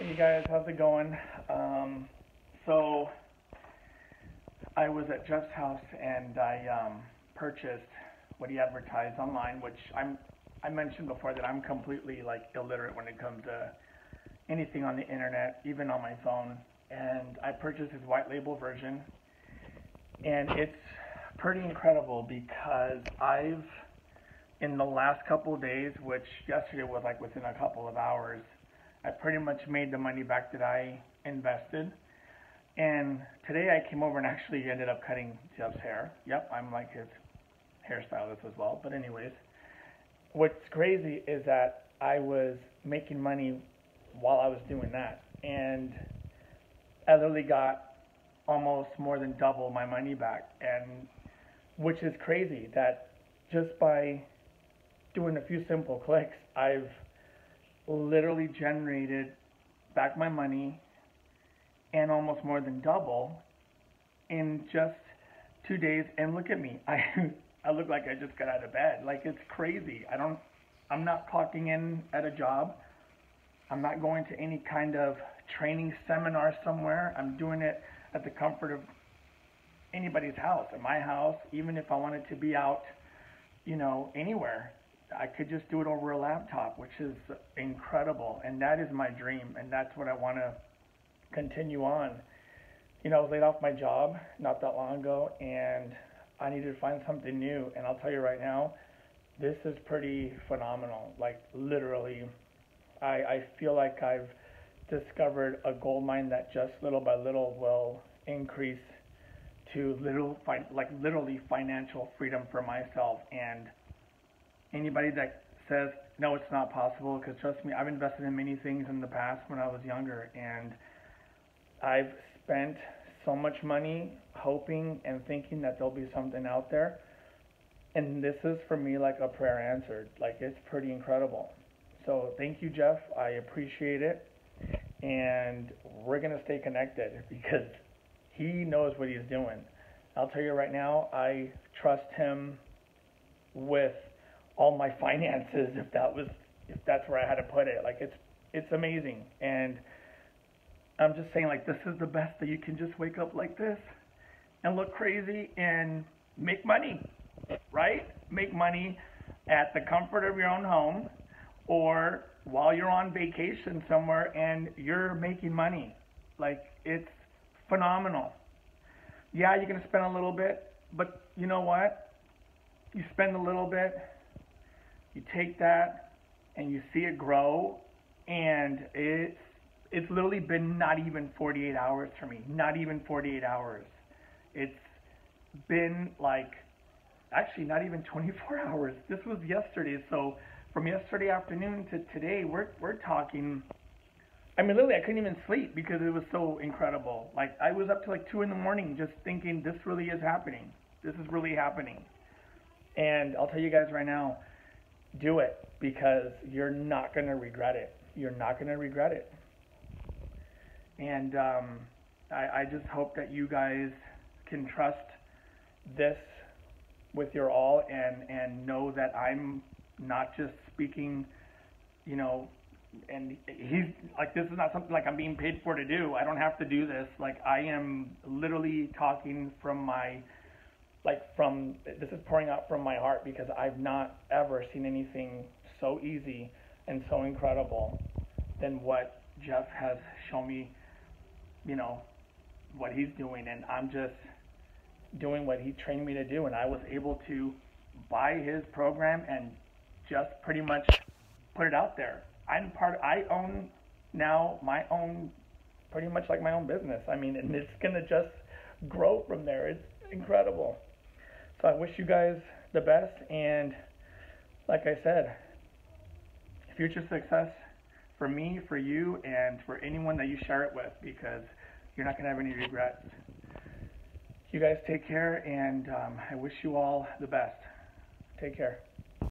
Hey guys, how's it going? Um, so I was at Jeff's house and I um, purchased what he advertised online, which I'm I mentioned before that I'm completely like illiterate when it comes to anything on the internet, even on my phone. And I purchased his white label version, and it's pretty incredible because I've in the last couple of days, which yesterday was like within a couple of hours, I pretty much made the money back that I invested. And today I came over and actually ended up cutting Jeff's hair. Yep, I'm like his hairstylist as well. But anyways, what's crazy is that I was making money while I was doing that, and literally got almost more than double my money back, and which is crazy that just by doing a few simple clicks, I've literally generated back my money and almost more than double in just two days. And look at me, I I look like I just got out of bed. Like it's crazy. I don't. I'm not clocking in at a job. I'm not going to any kind of training seminar somewhere. I'm doing it at the comfort of anybody's house, at my house, even if I wanted to be out, you know, anywhere. I could just do it over a laptop, which is incredible. And that is my dream. And that's what I want to continue on. You know, I was laid off my job not that long ago, and I needed to find something new. And I'll tell you right now, this is pretty phenomenal. Like, literally, I, I feel like I've discovered a gold mine that just little by little will increase to little, like literally financial freedom for myself. And anybody that says no, it's not possible, because trust me, I've invested in many things in the past when I was younger, and I've spent so much money hoping and thinking that there'll be something out there. And this is for me like a prayer answered. Like it's pretty incredible. So thank you, Jeff. I appreciate it. And we're going to stay connected because he knows what he's doing. I'll tell you right now, I trust him with all my finances if that was if that's where I had to put it. Like it's it's amazing. And I'm just saying like this is the best that you can just wake up like this and look crazy and make money. Right? Make money at the comfort of your own home or while you're on vacation somewhere and you're making money. Like it's phenomenal. Yeah, you're going to spend a little bit, but you know what? You spend a little bit, you take that and you see it grow and it's it's literally been not even 48 hours for me not even 48 hours. It's been like actually not even 24 hours. This was yesterday so from yesterday afternoon to today we're we're talking I mean literally I couldn't even sleep because it was so incredible. Like I was up to like 2 in the morning just thinking this really is happening. This is really happening. And I'll tell you guys right now do it because you're not going to regret it. You're not going to regret it. And um, I, I just hope that you guys can trust this with your all and, and know that I'm not just speaking, you know, and he's like, this is not something like I'm being paid for to do. I don't have to do this. Like, I am literally talking from my like from this is pouring out from my heart because I've not ever seen anything so easy and so incredible than what Jeff has shown me, you know, what he's doing and I'm just doing what he trained me to do and I was able to buy his program and just pretty much put it out there. I'm part I own now my own pretty much like my own business. I mean, and it's going to just grow from there. It's incredible. So I wish you guys the best, and like I said, future success for me, for you, and for anyone that you share it with, because you're not going to have any regrets. You guys take care, and um, I wish you all the best. Take care.